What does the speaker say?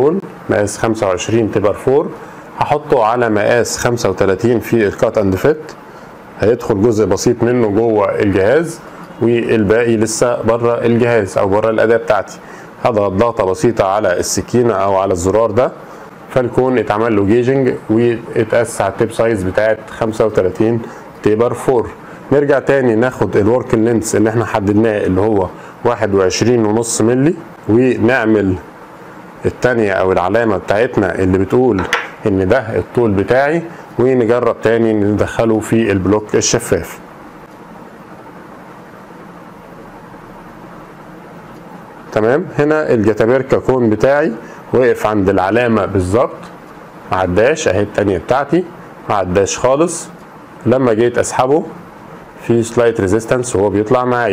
cone مقاس 25 taper 4 هحطه على مقاس 35 في ال cut and fit. هيدخل جزء بسيط منه جوه الجهاز والباقي لسه بره الجهاز أو بره الأداة بتاعتي. هضغط ضغطة بسيطة على السكينة أو على الزرار ده. فال cone اتعمل له جيجنج واتقاس على ال tip size بتاعت 35 taper 4 نرجع تاني ناخد ال work length اللي إحنا حددناه اللي هو 21 ونص ملي ونعمل التانية أو العلامة بتاعتنا اللي بتقول إن ده الطول بتاعي ونجرب تاني ندخله في البلوك الشفاف. تمام؟ هنا الجتابيركا كون بتاعي وقف عند العلامة بالظبط. معداش أهي التانية بتاعتي. معداش خالص. لما جيت أسحبه في سلايت ريزيستنس وهو بيطلع معايا.